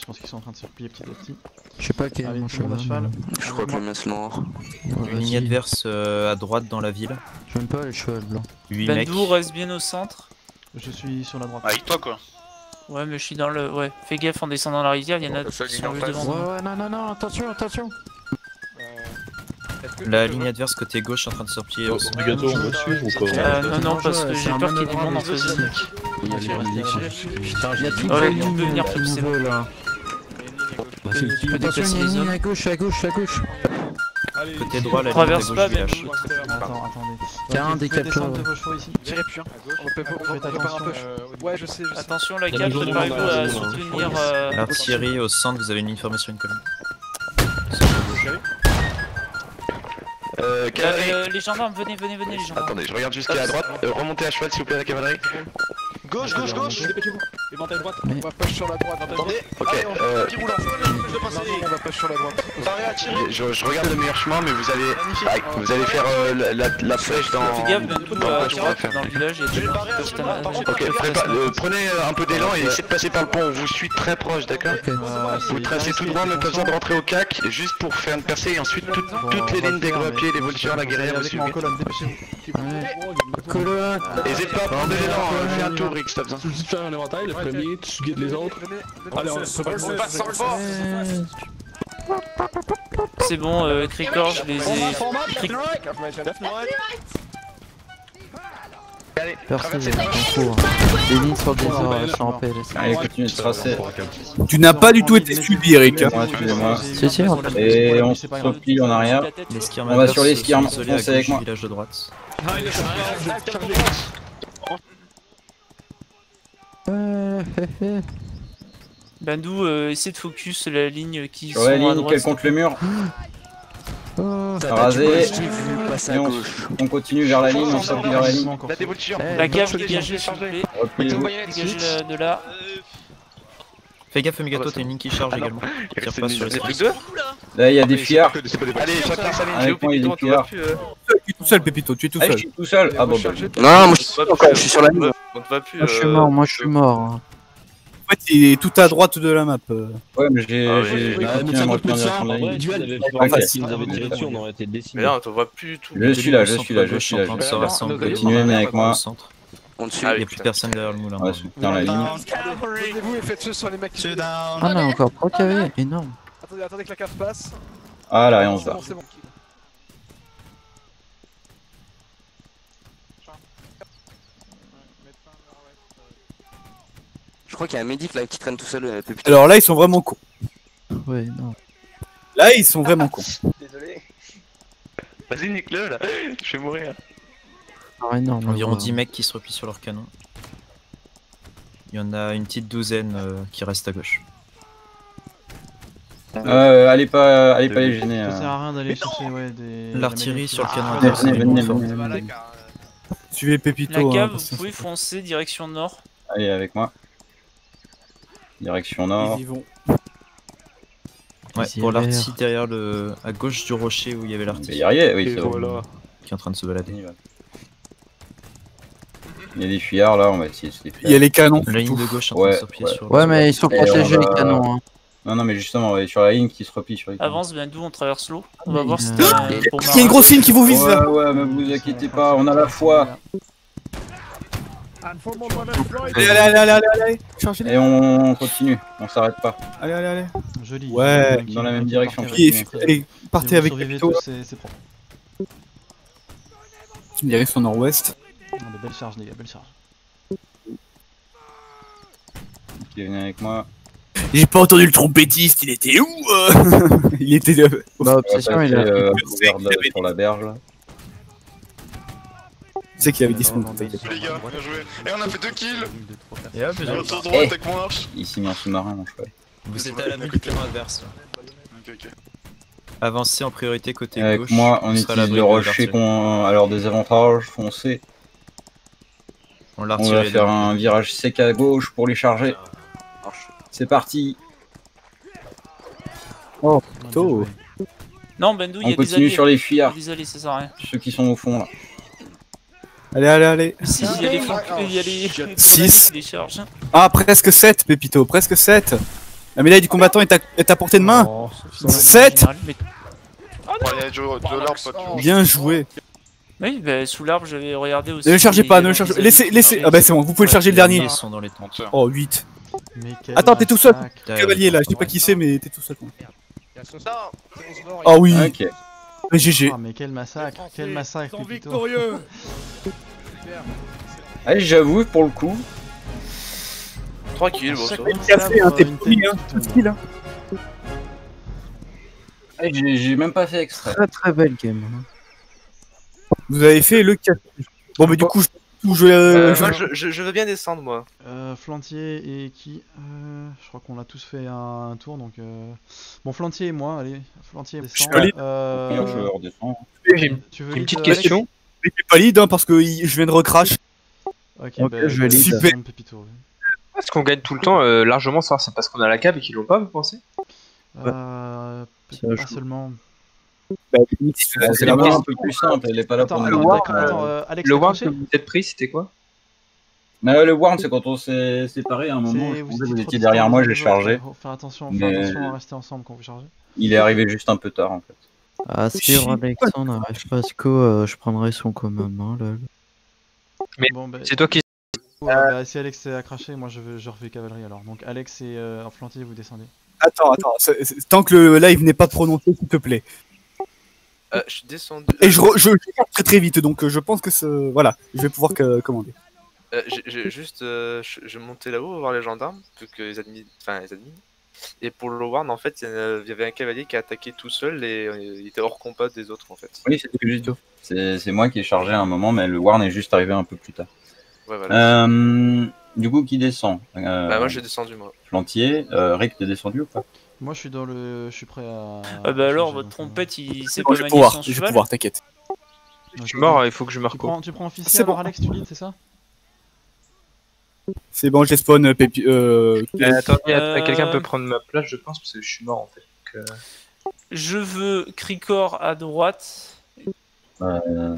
Je pense qu'ils sont en train de se replier petit à petit. Je sais pas quel est mon tout cheval. cheval. Je crois que le c'est noir. Une ligne adverse euh, à droite dans la ville. J'aime pas les chevals blancs. 8 mecs. Bandou reste bien au centre. Je suis sur la droite. Avec toi quoi. Ouais, mais je suis dans le. Ouais, fais gaffe en descendant la rivière, il y en a Bon, qui sont juste devant Ouais, ouais, non, non, non, attention, attention. La ligne adverse côté gauche en train de se replier. au- Obligatoire, on va suivre ou quoi Euh, non, non, parce que j'ai peur qu'il y ait du monde en face. Putain, il y a toutes Ouais, peux lignes venir nous veulent là. Tu peux Attention, déplacer il y a les une ligne hommes. à gauche, à gauche, à gauche. Côté droit, la Traverse gauche pas. Attends, attendez. Tiens, des capteurs. Tirez plus, hein. On peut pas un attention. peu. Ouais, je sais, je sais. Attention, la gens préparez-vous la à zone, hein. soutenir. euh, L'artillerie au centre, vous avez une ligne formée sur une colonne. Euh, cavalerie. euh, les gendarmes, venez, venez, venez, les gendarmes. Attendez, je regarde juste qui est à droite. Euh, remontez à cheval s'il vous plaît la cavalerie. Gauche, gauche, gauche Dépêchez-vous. Éventail droite. Mais- On va push sur la droite. Attendez, Ok, allez, on euh, petit on va push sur la droite. Barré à tirer. Je, je regarde le meilleur chemin, mais vous allez, ah, vous allez faire euh, la, flèche dans. Fais gaffe, Bandou, dans le village, Ok, euh, prenez euh, un peu d'élan et essayez de passer par le pont. On vous suit très proche, d'accord. Euh, Vous tracez tout droit, même pas besoin de rentrer au CAC, juste pour faire une percée et ensuite toutes, les lignes des pieds, mais les voltigeurs, la guerrière, vous suivez. Pas à prendre fais un tour, Rick, si t'as besoin. Tu un inventaire, le premier, tu guides les autres. Allez, on se passe. On sans le fort. C'est bon, euh, Cricor, je les ai. Allez, concours. Lignes sur des heures. Allez, continue de tracer. Tu n'as pas du tout été suivi, Eric. hein. Excusez-moi. On- Et on se replie en arrière. On va sur les skirms, foncez avec moi. Euh. Bandou, euh, essaie de focus la ligne qui Sur sont la à ligne, droite. quelle contre le mur. Oh. T'as Rasé. Et on, continue vers la ligne, on s'appuie vers la ligne. La dévolture. La cave, donc, dégagez, s'il vous plaît. Repliez-vous. Dégagez la- de là. Fais gaffe, Migato, t'as une ligne qui charge Ah également. Il Tire reste pas une sur les ligne. trucs. Plus deux Là, il y a des fuyards. Allez, chacun sa ligne, j'ai Avec moi, il y a Pépito, des tu fuyards. euh. Es tout seul, Pépito, tu es tout Ah, je seul. suis tout seul. Ah, bon, bah. Non, moi je suis sur la ligne. voit- On te voit plus. Moi je suis euh, mort, moi je suis mort. hein. En fait, il est tout à droite de la map. euh. Ouais, mais j'ai. Ah, ligne. En face. Si vous avez tiré dessus, on aurait été Mais décimés. là, on te voit plus du tout. Je suis là, je suis là, je suis là. Continuez, mais avec moi. On dessus. Ah, Il y a plus personne derrière le moulin. La ligne. Posez-vous et faites feu sur les mecs qui sont Ah non, encore 3 KV, énorme. Attendez, attendez que la cave passe. Ah là, et on se bon. Je crois qu'il y a un médic là qui traîne tout seul. euh, Pépito. Alors là, ils sont vraiment cons. Ouais, non. Là, ils sont vraiment cons. Désolé. Vas-y, nique-le là. Je vais mourir. Ah, énorme. Environ ouais. 10 mecs qui se replient sur leur canon. Il y en a une petite douzaine euh, qui restent à gauche. Euh, allez pas, allez pas les gêner. Ça euh. sert à rien d'aller chercher ouais, des. L'artillerie sur le canon Ah. Suivez La Pépito. hein, cave, vous pouvez foncer direction nord. Allez, avec moi. Direction Ils nord. y vont. Ouais, Ils y pour l'artillerie derrière le. à gauche du rocher où il y avait l'artillerie. oui, Et c'est bon. voilà. Qui est en train de se balader. Il y a des fuyards là, on va essayer de se les Il y a les canons. La ligne de gauche en train de Ouais, se replier ouais. sur. Ouais, mais ils sont protégés va- les canons. Hein. Non, non, mais justement, on va aller sur la ligne qui se replie sur les canons. Avance, ben d'où on traverse l'eau. On va voir si euh, un Il y a une grosse ligne qui vous vise Ouais, là. ouais, mais vous inquiétez pas, on a la foi. Allez, allez, allez, allez, allez, les. Et on continue, on s'arrête pas. Allez, allez, allez. Joli. Ouais. Dans la même direction. partez Puis, avec- allez, partez avec tous, c'est c'est propre. Direction nord-ouest. Oh, des belles charges, les gars, belles charges. Ok, venez avec moi. J'ai pas entendu le trompettiste, il était où euh Il était. euh, Bah, Obsession, il a. euh, vers de- sur la berge là. Tu sais qu'il avait dit ce mot. Les gars, bien joué. Et on a fait deux kills. Et hop, j'ai- Retour droite Eh. avec mon arche. Ici, mis en sous-marin, mon cheval. Vous êtes à la canon adverse. là. Ok, ok. Avancez en priorité côté Avec gauche. moi, on à utilise le de rocher a leur désavantage, foncé. On va faire un virage sec à gauche pour les charger. C'est parti. Oh, Plutôt. Non, Bendou, il y On a des continue alliés. sur les fuyards, des alliés, ça sert à rien. ceux qui sont au fond là. Allez, allez, allez. Si, il y a les flancs, il y a les. Six. qui les chargent. Ah, presque 7, Pépito, presque 7. La médaille du combattant est à, est à portée de main. Oh, 7 Général, mais- Bon, il y a Joe, Joe l'arbre, pas de Bien joué. Oui, bah, sous l'arbre, j'avais regardé aussi. Ne le chargez pas, ne le chargez alliés Laissez, laissez. Ah bah c'est bon, vous pouvez le charger le dernier. Ils sont dans les tentes. Oh, 8. Mais quel Attends, t'es tout seul. Cavalier là, je sais pas qui c'est, mais t'es tout seul. Il y a son Non. c'est 11 morts, Ah oui. Ok. Mais GG. Ah, mais quel massacre, quel massacre, Sont Pépito. victorieux. Allez, j'avoue, pour le coup, Tranquille, bon, ça va. Hein, t'es hein. hein. allez, j'ai même pas fait exprès. Très très belle game. Vous avez fait le café. Bon, mais du coup, je. je, Euh, je- moi, je, je, je veux bien descendre, moi. Euh, Flantier et qui euh, Je crois qu'on a tous fait un, un tour donc. Euh... Bon, Flantier et moi, allez. Flantier descend. valide. Euh... Je redescends. J'ai une, Tu veux j'ai une lead, petite question. Mais c'est valide, hein, parce que je viens de recrash. Ok, bah, je valide. descends, Super. Pépito, ouais. Est-ce qu'on gagne tout le temps euh, largement ça C'est parce qu'on a la cave et qu'ils l'ont pas, vous pensez? Euh, pas seulement. Bah, C'est la main un peu plus simple, elle est pas là Attends, pour aider. d'accord, attends, euh, Alex, Le craché que vous êtes pris, c'était quoi? Mais euh, le warn, c'est quand on s'est séparé à un moment, je vous étiez vous derrière moi, j'ai chargé. Faire attention, Mais- faire attention à rester ensemble quand vous chargez. Il est arrivé juste un peu tard en fait. Ah, si Alexandre n'arrive pas à SCO, euh, je prendrai son commun main, lol. Mais Bon, bah, c'est toi qui. ouais, bah, si Alex a craché, moi je, veux- je refais cavalerie alors. Donc Alex et euh, Flantier, vous descendez. Attends, attends. Tant que le live n'est pas prononcé, s'il te plaît. Euh, je suis descendu. Et je, re- je, très très vite, donc euh, je pense que ce... voilà, je vais pouvoir que- commander. Euh, j'ai- juste, euh, je, je montais là-haut voir les gendarmes, vu que les admis, enfin les admis. Et pour le warn, en fait, il y, avait un cavalier qui a attaqué tout seul et euh, il était hors combat des autres en fait. Oui, c'est juste. C'est c'est moi qui ai chargé à un moment, mais le warn est juste arrivé un peu plus tard. Ouais, voilà. Euh, du coup, qui descend? Euh, Bah, moi j'ai descendu moi. Plantier, euh, Rick, t'es descendu ou pas? Moi je suis dans le. Je suis prêt à. Ah bah alors, votre trompette, il s'est Bon, pas je vais manié pouvoir, son je vais cheval. pouvoir, t'inquiète. Je suis mort, il faut que je me Tu prends, tu prends officier C'est alors bon. Alex, tu lead, c'est ça C'est bon, j'ai spawn euh, Pépi. Euh... Euh, attendez, Euh, attends, quelqu'un peut prendre ma place, je pense, parce que je suis mort en fait. donc, euh, Je veux Cricor à droite. Euh,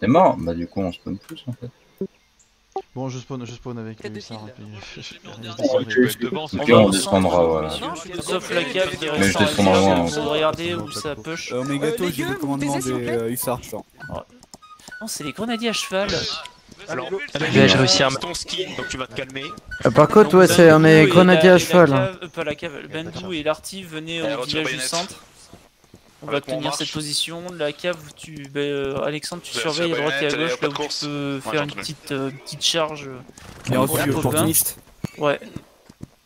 T'es mort Bah du coup on spawn tous en fait. Bon, je spawn, je spawn avec devant, ok, c'est on descendra, voilà. Sauf la cave qui Mais je reste descendrai en loin, Vous regardez où ça push. Euh, Megato, j'ai le commandement des euh, hussards, je. Non, c'est les grenadiers à cheval. Alors, Vais-je réussir à me- ton ski, donc tu vas te calmer. Euh, par contre, ouais, c'est on est Bendou et grenadier la- à cheval. hein. euh, pas la cave, Bendou et l'Arty venaient au village du centre. On va tenir marche. cette position. La cave, tu, ben, euh, Alexandre, tu avez surveilles à droite et à gauche là où tu peux Ouais, faire une petite, euh, petite charge. euh, ensuite, les copains. opportuniste. Ouais.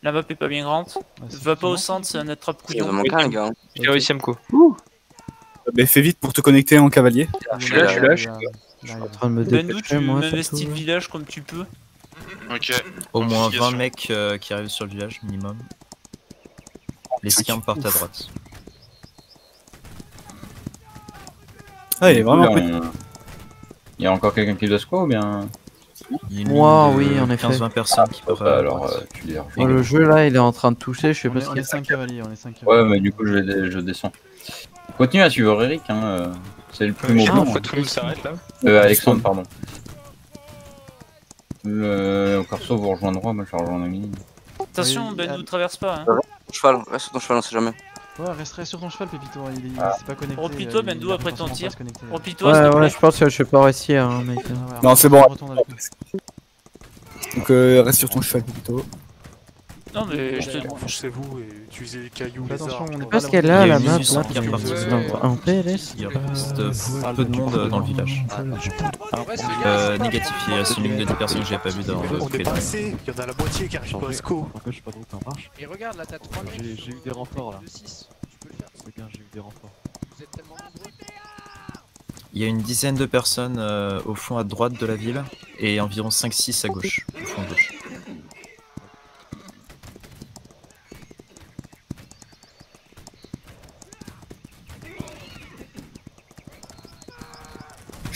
La map est pas bien grande. Va pas au centre, c'est un attrape Il couillon. manque un, gars. J'ai réussi à me coup. Bah, fais vite pour te connecter en cavalier. Je suis là, je suis là, je suis là. Je suis en train de me Bendou, dépêcher, tu m'investis le village comme tu peux. Ok. Au moins 20 Investigation. mecs euh, qui arrivent sur le village minimum. Les skins partent à droite. Ah, il est vraiment Là, petit. on- Il y a encore quelqu'un qui doit quoi ou bien Moi, oui, en effet. 15-20 personnes qui peuvent. Bah, alors euh, tu les Oh, rejoins. le jeu là, il est en train de toucher, je sais On pas est, ce on qu'il y a. 5 cavaliers, on est 5 cavaliers. Ouais, mais du coup je, je descends. Continue à suivre Eric, hein. euh, C'est le plus tout le monde s'arrête là. Euh, Alexandre, pardon. Le Corso vous rejoindra, moi je vais rejoindre Emily. Attention, Bendou, ah. traverse pas. Hein. Cheval, reste ton cheval, on sait jamais. Ouais, resterai sur ton cheval, Pépito, il, est- il Ah. s'est pas connecté. Replie-toi, euh, il a après ton potentiellement tir. pas se connecter. Replie-toi, s'il Ouais, te ouais, je pense que je vais pas réussir, hein, mec. Ah ouais, Non, c'est bon. avec. Donc euh, reste sur ton cheval plutôt. Non, mais je te. C'est vous et utilisez les cailloux. Attention, on est pas Parce là. qu'elle Il y a a la map là, qui est repartie. en- en PLS. Il reste euh, peu de monde dans le village. Euh, négatif, il reste une ligne de 10 personnes que j'ai pas vu dans le assez, il y en a la moitié qui arrive pas à SCO. Pourquoi je sais pas trop que ça marche Et regarde là, t'as 3 mecs. J'ai eu des renforts là. De 6. Tu peux le faire. Regarde, j'ai eu des renforts. Vous êtes tellement nombreux. Il y a une dizaine de personnes euh, au fond à droite de la ville et environ 5-6 à gauche, au fond gauche.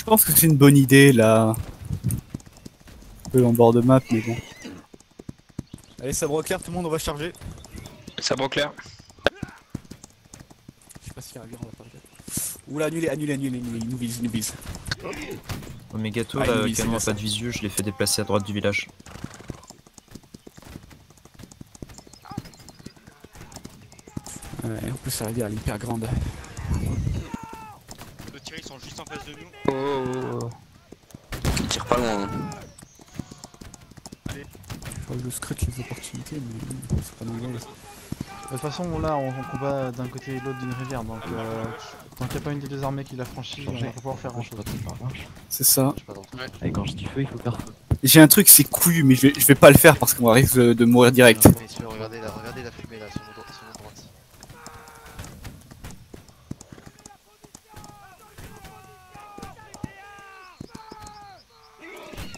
Pense que c'est une bonne idée là. Un peu en bord de map, mais bon. Allez, sabre clair, tout le monde, on va charger. Sabre clair. Je sais pas si Ravir on va pas. Oula, annulé, annulé, annulé, annulé, il nous vise, il nous vise. Omegato, Ah, là, oui, c'est actuellement bien ça. pas de visu, je l'ai fait déplacer à droite du village. Ouais, en plus, Ravir, elle est hyper grande. Le tir, ils sont juste en face de nous. Il tire pas loin. hein. Faut que je scrute les opportunités, mais c'est pas normal. De toute façon, là, on, on combat d'un côté et de l'autre d'une rivière, donc euh, tant qu'il n'y a pas une des deux armées qui l'a franchi, on va pas pouvoir faire grand chose. C'est ça. Et quand je dis feu, il faut faire feu. J'ai un truc, c'est couillu, mais je vais, je vais pas le faire parce qu'on risque de, de mourir direct. Messieurs, regardez là, regardez la fumée là, sur nos, sur nos droites.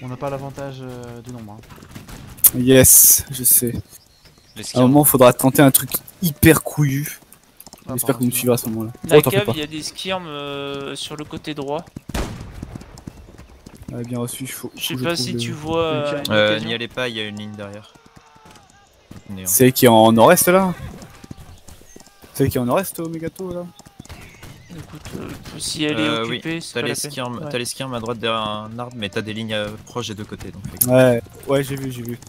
On n'a pas l'avantage euh, du nombre. hein. Yes, je sais. À un moment, faudra tenter un truc hyper couillu. Ah, J'espère que vous me suivrez à ce moment-là. La Oh, cave, il y a des skirms euh, sur le côté droit. Ouais, bien reçu, il faut. Je sais pas si le- tu vois. euh, Euh. N'y allez pas, il y a une ligne derrière. C'est qui est en nord-est là C'est qui est en nord-est au Megato là Écoute, euh, si elle est Euh, oui, occupée, c'est t'as pas les, skirms, Ouais. t'as les skirms à droite derrière un arbre, mais t'as des lignes proches des deux côtés. Donc. Ouais, ouais, j'ai vu, j'ai vu.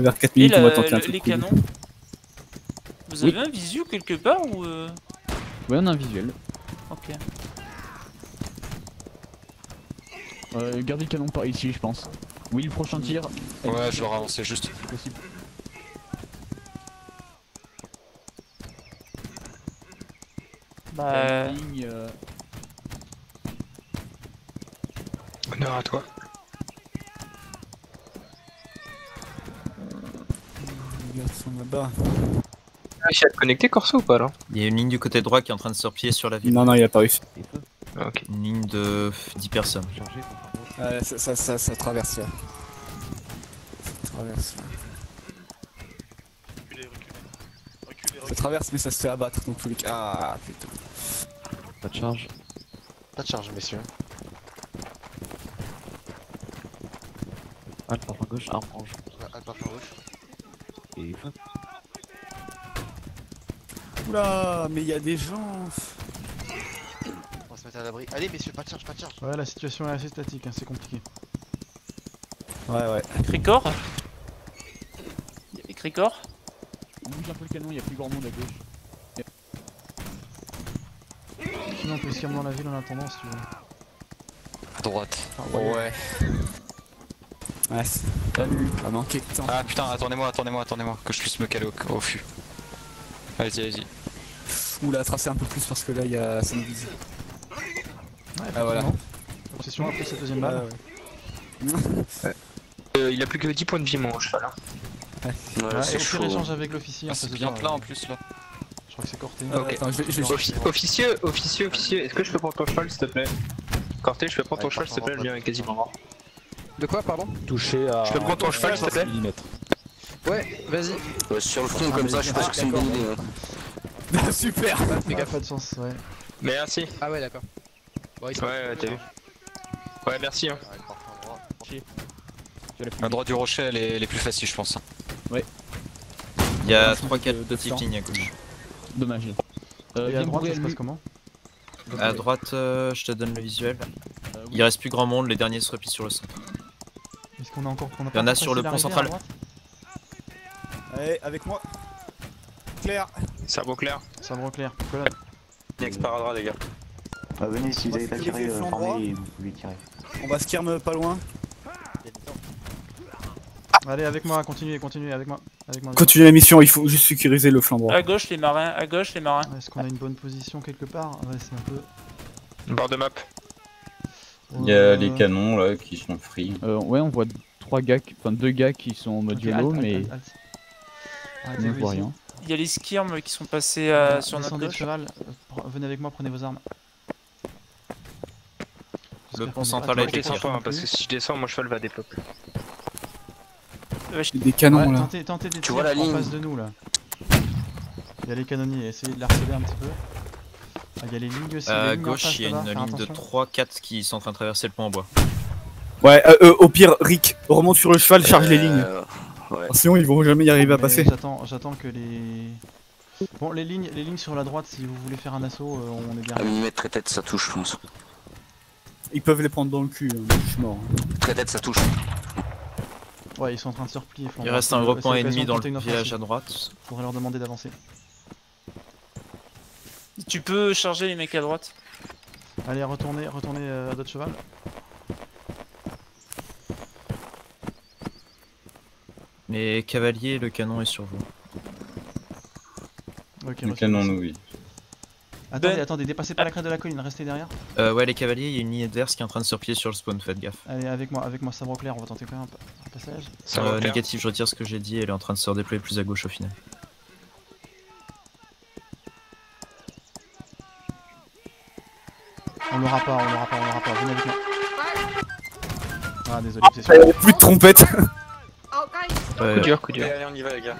Vers 4 Et minutes, on la- va tenter un le- truc. les couillu. canons Vous Oui. avez un visu quelque part ou. euh, Ouais, on a un visuel. Ok. Euh, gardez le canon par ici, je pense. Oui, le prochain tir. Ouais, je vais ravancer juste. Possible. Bah. Ligne, euh, Honneur à toi. Regarde, ils sont là-bas. Réussi à te connecter Corso ou pas là Il y a une ligne du côté droit qui est en train de se replier sur la ville. Non, non, il a pas réussi. Ah, Ok. Une ligne de 10 personnes. Ouais, ça, ça, ça, ça traverse là. Ça traverse là. Ça traverse, mais ça se fait abattre dans tous les cas. Ah putain. Pas de charge. Pas de charge, messieurs. Alpha par gauche, arme orange. Alpha par gauche. Et Oula, mais il y a des gens. On va se mettre à l'abri. Allez, messieurs, pas de charge, pas de charge. Ouais, la situation est assez statique, hein, c'est compliqué. Ouais, ouais. Cricor Y'a Cricor On bouge un peu le canon, il y a plus grand monde à gauche. Sinon, on peut se calmer dans la ville en attendant si tu veux. À droite. Ah, ouais. ouais. Ouais, salut. Ah manqué de temps. Ah putain, attendez-moi, attendez-moi, attendez-moi, que je puisse me caler au, au fût. Vas-y, vas-y. Oula, tracer un peu plus parce que là il y a vise. ah voilà. Obsession après cette deuxième balle. Euh, il a plus que 10 points de vie, mon cheval. hein. Ouais, échange avec l'officier Ah, c'est bien plein ouais. en plus là. Je crois que c'est Corté. Ok. Attends, je vais- je vais- Offi- officieux, officieux, officieux, est-ce que je peux prendre ton cheval s'il te plaît? Corté, je peux prendre ton cheval s'il te plaît, le mien est quasiment mort. De quoi, pardon Touché à. Je peux prendre ton cheval s'il te plaît. Ouais, vas-y. Ouais, sur le front comme ça, je sûr que c'est une bonne idée. hein. Super Les gars, pas de sens, ouais. Merci. Ah ouais, d'accord. Bon, Ouais, ouais, t'as vu. Ouais, merci. Hein. La droite du rocher, elle est, elle est plus facile, je pense. Il y a Franchement, 3-4 de- de petites lignes à gauche. Dommage. Euh, Et à droite, ça se passe comment À droite, euh, je te donne le visuel. Euh, oui. Il reste plus grand monde, les derniers se replient sur le centre. Qu'on a encore. a Il y en a sur le pont central. Allez, avec moi. Claire. Cerveau clair. Sabre clair, colonne. Exparadra, les gars. Bah, venez, si vous avez pas tiré, euh, formez vous pouvez tirer. On va skirm pas loin. Allez, avec moi, continuez, continuez, avec moi. Avec moi. Continuez la mission, il faut juste sécuriser le flanc droit. À gauche les marins, à gauche les marins. Est-ce qu'on a une bonne position quelque part? Ouais, c'est un peu. Barre de map. Il y a les canons là qui sont free. Euh, ouais, on voit trois gars, qui- enfin deux gars qui sont en mode YOLO, mais halt. on ne voit rien. Il y a les skirms qui sont passés euh, sur notre gauche. cheval, euh, venez avec moi, prenez vos armes. Le pont central est a pas été trop Descends tiré. pas, hein, parce que si je descends, mon cheval va dépop. Des canons Ouais, là. tentez, tentez des Tu vois la en ligne face de nous là. Il y a les canonniers, essayez de les harceler un petit peu. Ah, il y a les lignes aussi. À en gauche, il y a une ligne de attention. 3-4 qui sont en train de traverser le pont en bois. Ouais, euh, euh, au pire, Rick, remonte sur le cheval, charge les lignes. Euh, ouais. Sinon, ils vont jamais y arriver à passer. J'attends, j'attends que les. Bon, les lignes, les lignes sur la droite, si vous voulez faire un assaut, euh, on est bien. Un millimètre très tête, ça touche, je pense. Ils peuvent les prendre dans le cul, hein, je suis mort. Très tête, ça touche. Ouais, ils sont en train de se replier. Il reste un gros point ennemi dans le village à droite. Faudrait leur demander d'avancer. Tu peux charger les mecs à droite. Allez, retournez, retournez euh, à d'autres cheval. Les cavaliers, le canon est sur vous. Ok, Le canon, nous, oui. Attendez, Ben- attendez, dépassez pas la crête de la colline, restez derrière. Euh, ouais, les cavaliers, il y a une ligne adverse qui est en train de se replier sur le spawn, faites gaffe. Allez, avec moi, avec moi, sabre clair, on va tenter quand même un, pa- un passage. Euh, clair. négatif, je retire ce que j'ai dit, elle est en train de se redéployer plus à gauche au final. On l'aura pas, on l'aura pas, on l'aura pas, venez avec moi. Ah, désolé, obsession. Plus de trompette. Ouais, dur, coup dur. Allez, on y va, les gars.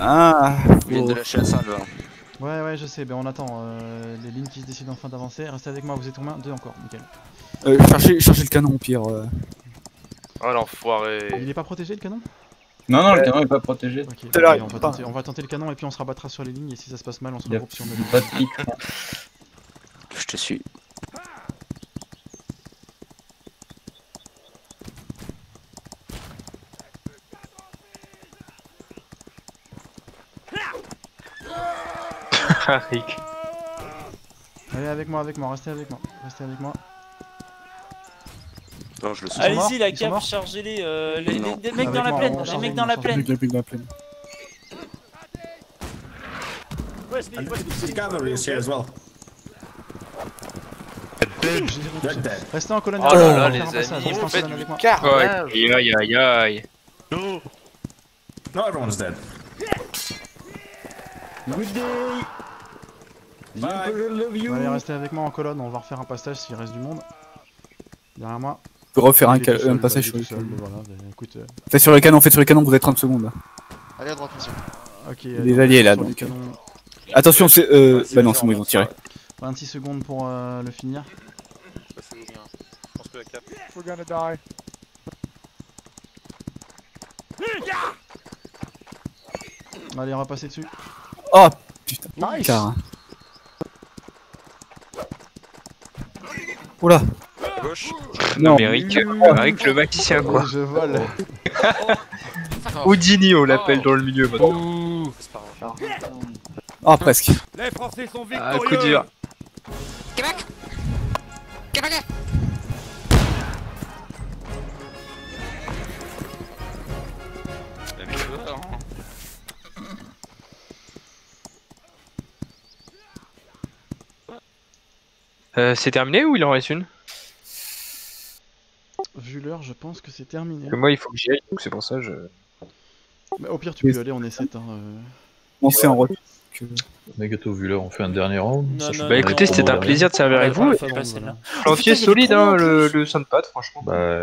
Ah, Ils viennent de lâcher la salve. hein. Ouais, ouais, je sais, ben on attend euh, les lignes qui se décident enfin d'avancer. Restez avec moi, vous êtes combien? Deux encore, nickel. euh, chargez le canon au pire. euh. Oh l'enfoiré. Il est pas protégé le canon? Non, non, le canon est pas protégé. Là, on, il va tenter, on va tenter le canon et puis on se rabattra sur les lignes et si ça se passe mal, on se regroupe sur nos pas de. Je te suis. Rick. Allez, avec moi, avec moi, restez avec moi, restez avec moi. Non, je le suis. Allez-y la cave, chargez-les. euh, les, les- les mecs dans la plaine, les mecs les dans la plaine. Le gars, dans la plaine. Cavalry is here as well. They're dead. Restez en colonne Oh là là, les amis, vous faites du carnage. Aïe, aïe, aïe, aïe. No, everyone's dead. Good day Love you Allez, restez avec moi en colonne, on va refaire un passage s'il reste du monde. Derrière moi. On peut refaire un, seul, passage sur le canon. Voilà, écoute. euh, Faites sur le canon, faites sur le canon, vous êtes 30 secondes. là. Allez à droite, monsieur. Ok. Allez, alliés, là, donc. canon. Attention, c'est. Euh... Bah non, c'est bon, ils ont tiré. 26 secondes pour euh, le finir. Je pense que la cap. We're gonna die. Allez, on va passer dessus. Oh putain. Nice. Car. Oula. Gauche. Non. Mais le magicien quoi. Je vole. Houdini on l'appelle dans le milieu maintenant. Ah, presque. Les Français sont Ah, victorieux coup dur. Québec Québec Euh, c'est terminé ou il en reste une Vu l'heure, je pense que c'est terminé. Que Moi il faut que j'y aille, donc c'est pour ça je. Mais au pire, tu peux y aller, on est 7. Hein, euh. On fait en retour. Nagato, vu l'heure, on fait un dernier round. Non, ça non, fait non, Bah un écoutez, c'était un plaisir de servir avec vous. Des solide, hein, le, le Sunpad, franchement. Bah,